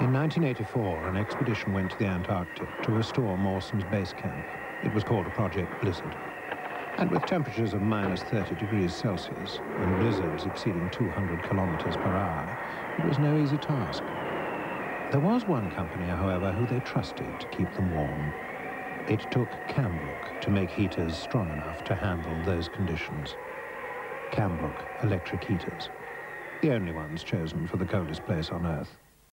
In 1984, an expedition went to the Antarctic to restore Mawson's base camp. It was called Project Blizzard. And with temperatures of minus 30 degrees Celsius and blizzards exceeding 200 kilometers per hour, it was no easy task. There was one company, however, who they trusted to keep them warm. It took Kambrook to make heaters strong enough to handle those conditions. Kambrook electric heaters, the only ones chosen for the coldest place on Earth.